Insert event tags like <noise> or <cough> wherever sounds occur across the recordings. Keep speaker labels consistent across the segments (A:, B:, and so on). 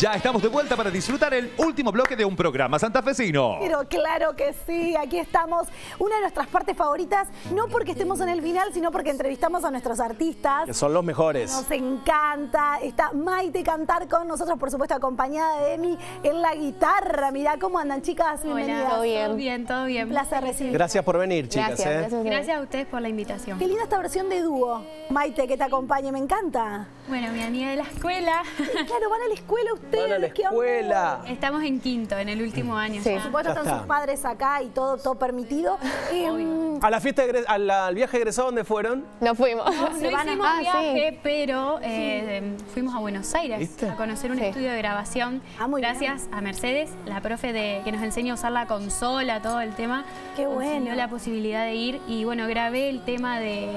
A: Ya estamos de vuelta para disfrutar el último bloque de un programa santafesino.
B: Pero claro que sí, aquí estamos. Una de nuestras partes favoritas, no porque estemos en el final, sino porque entrevistamos a nuestros artistas.
C: Que son los mejores.
B: Nos encanta. Está Maite cantar con nosotros, por supuesto, acompañada de Emi en la guitarra. Mirá cómo andan, chicas. Bienvenidas.
D: Todo bien. Todo bien, todo bien.
B: Un placer recibir.
C: Gracias por venir, chicas.
D: Gracias,
C: ¿eh?
D: gracias,
E: Gracias a ustedes por la invitación.
B: Qué linda esta versión de dúo. Maite, que te acompañe, me encanta.
E: Bueno, mi amiga de la escuela.
B: Claro, van a la escuela ustedes.
C: Van a la escuela.
E: Estamos en quinto, en el último año.
D: Sí.
B: Por supuesto, están
C: está.
B: sus padres acá y todo, todo permitido. <laughs> Eh,
C: ¿A la fiesta, egres- al, al viaje egresado dónde fueron?
D: Nos fuimos.
E: No
B: a-
E: hicimos
D: Ah, sí.
E: viaje, pero eh, fuimos a Buenos Aires
C: ¿Viste?
E: a conocer un
D: Sí.
E: estudio de grabación.
B: Ah, muy
E: Gracias a Mercedes, la profe de, que nos enseña a usar la consola, todo el tema.
B: Qué bueno.
E: la posibilidad de ir y bueno, grabé el tema de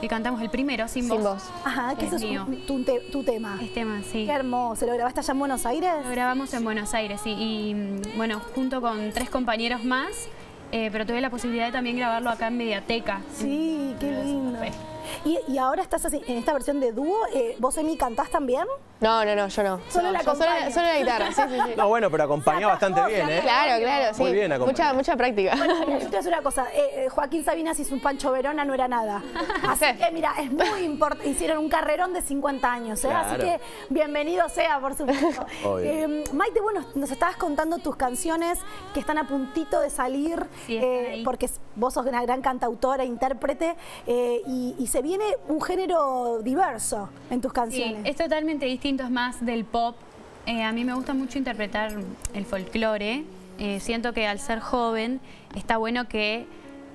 E: que cantamos el primero, Sin,
D: Sin
E: Voz.
D: voz.
B: Ajá, que
E: Es
B: eso es
E: mío.
B: un- tu, te- tu tema.
E: Es tema, sí.
B: Qué hermoso. ¿Lo grabaste allá en Buenos Aires?
E: Lo grabamos en Buenos Aires sí, y mm, bueno, junto con tres compañeros más, eh, pero tuve la posibilidad de también grabarlo acá en Mediateca.
B: Sí, qué lindo. Y, y ahora estás así, en esta versión de dúo. eh, ¿Vos, Emi, cantás también?
D: No, no, no, yo no.
B: Solo
D: No,
B: la
D: yo solo, solo la guitarra, sí, sí, sí.
C: No, bueno, pero acompañó bastante bien, ¿eh?
D: Claro, claro, sí.
C: Muy bien acompañado.
D: mucha, mucha práctica.
B: Bueno, mira, yo te voy a decir una cosa. eh, eh, Joaquín Sabinas hizo un Pancho Verona, no era nada. <laughs> Así que, mira, es muy importante. Hicieron un carrerón de 50 años, ¿eh? Así que bienvenido sea, por supuesto. Eh, Maite, bueno, nos estabas contando tus canciones que están a puntito de salir,
E: Sí,
B: eh, porque vos sos una gran cantautora, intérprete, eh, y, y se viene un género diverso en tus
E: Sí,
B: canciones.
E: es totalmente distinto, es más del pop. Eh, a mí me gusta mucho interpretar el folclore. Eh, siento que al ser joven está bueno que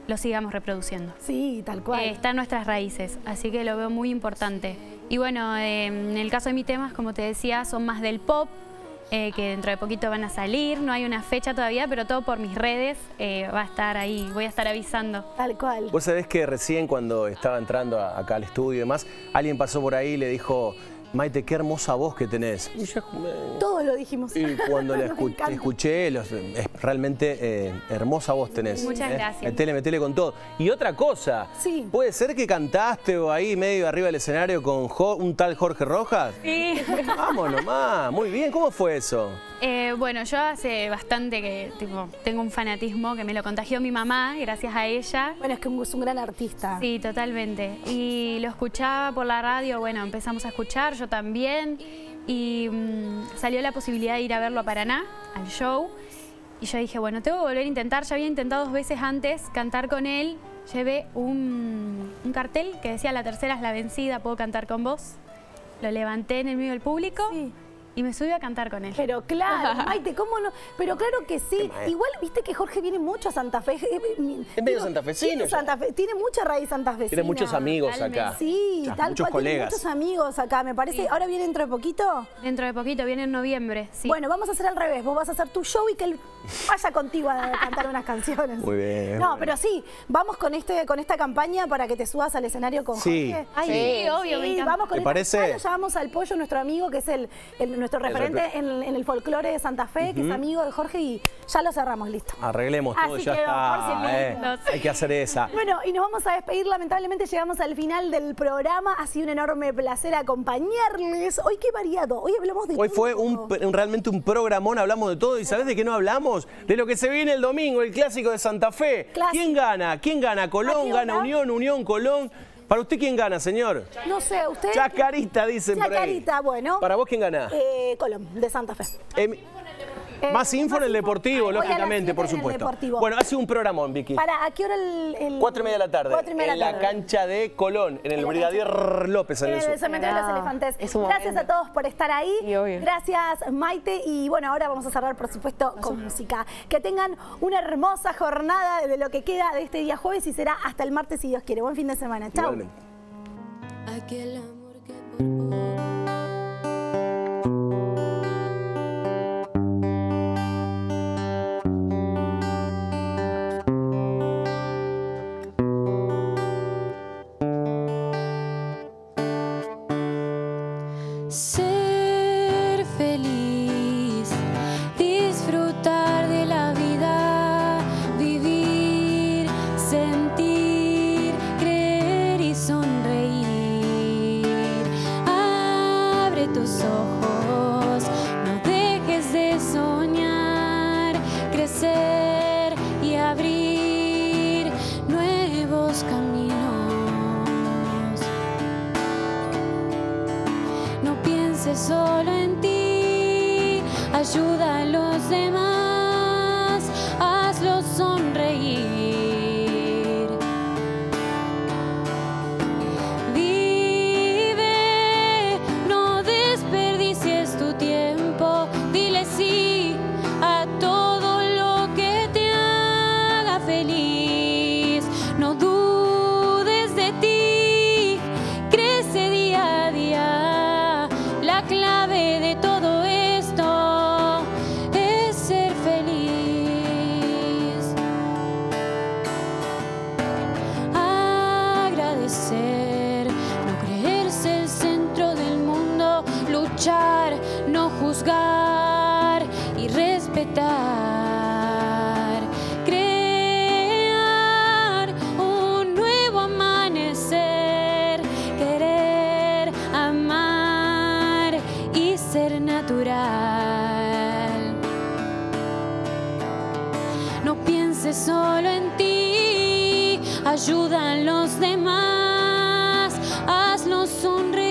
E: lo sigamos reproduciendo.
B: Sí, tal cual.
E: Eh, está en nuestras raíces, así que lo veo muy importante. Y bueno, eh, en el caso de mis temas, como te decía, son más del pop, eh, que dentro de poquito van a salir. No hay una fecha todavía, pero todo por mis redes eh, va a estar ahí, voy a estar avisando.
B: Tal cual.
C: Vos sabés que recién cuando estaba entrando a- acá al estudio y demás, alguien pasó por ahí y le dijo, Maite, qué hermosa voz que tenés. Y yo,
B: Todos lo dijimos.
C: Y cuando <laughs> la escu- escuché, los- es realmente eh, hermosa voz tenés.
E: Muchas
C: eh.
E: gracias.
C: Metele, metele con todo. Y otra cosa,
B: Sí.
C: ¿puede ser que cantaste o ahí medio arriba del escenario con Jo- un tal Jorge Rojas?
E: Sí.
C: Vamos nomás, muy bien, ¿cómo fue eso?
E: Eh, bueno, yo hace bastante que tipo, tengo un fanatismo que me lo contagió mi mamá, gracias a ella.
B: Bueno, es que es un gran artista.
E: Sí, totalmente. Y lo escuchaba por la radio, bueno, empezamos a escuchar, yo también. Y mm, salió la posibilidad de ir a verlo a Paraná, al show. Y yo dije, bueno, tengo que volver a intentar. Ya había intentado dos veces antes cantar con él. Llevé un, un cartel que decía la tercera es la vencida, puedo cantar con vos. Lo levanté en el medio del público
B: Sí.
E: Y me subí a cantar con él.
B: Pero claro, <laughs> Maite, ¿cómo no? Pero claro que sí. Igual, viste que Jorge viene mucho a Santa Fe. Es
C: medio santafesino
B: Tiene. Santa Fe- tiene mucha raíz santafesina.
C: Tienes muchos amigos acá.
B: Sí,
C: Ya,
B: tal
C: muchos
B: cual. Tiene
C: colegas.
B: muchos amigos acá, me parece.
E: Sí.
B: Ahora viene dentro de poquito.
E: Dentro de poquito, viene en noviembre. Sí.
B: Bueno, vamos a hacer al revés. Vos vas a hacer tu show y que él vaya contigo a cantar unas canciones.
C: Muy bien,
B: No,
C: bueno.
B: pero sí, vamos con este con esta campaña para que te subas al escenario con
C: Sí.
B: Jorge.
E: Ay,
D: Sí.
E: sí, obvio, me
B: vamos con
C: ¿Te
B: esta
C: parece?
B: campaña, llamamos al pollo, nuestro amigo, que es el, el- nuestro referente en, en el folclore de Santa Fe, que es amigo de Jorge, y ya lo cerramos, listo.
C: Arreglemos todo
B: Así
C: ya
B: quedó, por si
C: está. eh.
E: no.
C: Hay que hacer esa.
B: Bueno, y nos vamos a despedir, lamentablemente llegamos al final del programa, ha sido un enorme placer acompañarles. Hoy qué variado, hoy hablamos de
C: Hoy
B: todo.
C: fue un, realmente un programón, hablamos de todo. ¿Y sabes de qué no hablamos? De lo que se viene el domingo, el clásico de Santa Fe.
B: Clásico.
C: ¿Quién gana? ¿Quién gana?
B: ¿A
C: Colón, gana? Unión, Unión, Colón. ¿Para usted quién gana, señor?
B: No sé, usted...
C: Chacarita, dicen por ahí.
B: Chacarita, bueno.
C: ¿Para vos quién gana?
B: Eh, Colón, de Santa Fe. Eh,
C: más info en el Deportivo, lógicamente, por
B: en el
C: supuesto.
B: Deportivo.
C: Bueno, hace un programón, Vicky.
B: ¿Para a qué hora el...? el-
C: Cuatro y media de la tarde.
B: Cuatro y media de
C: en
B: la
C: la
B: tarde.
C: cancha de Colón, en el
B: la
C: Brigadier López, en
B: En
C: el sur.
B: el cementerio de los
D: No,
B: elefantes. Gracias a todos por estar ahí. Gracias, Maite. Y bueno, ahora vamos a cerrar, por supuesto, con música. Que tengan una hermosa jornada de lo que queda de este día jueves y será hasta el martes, si Dios quiere. Buen fin de semana. Chao.
F: Aquel amor que
E: solo en ti, ayuda a los demás, Crear un nuevo amanecer, querer, amar y ser natural. No pienses solo en ti, ayuda a los demás, hazlos sonreír.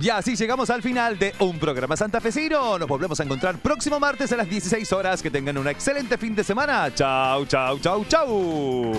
A: Y así llegamos al final de un programa santafesino. Nos volvemos a encontrar próximo martes a las 16 horas. Que tengan un excelente fin de semana. Chau, chau, chau, chau.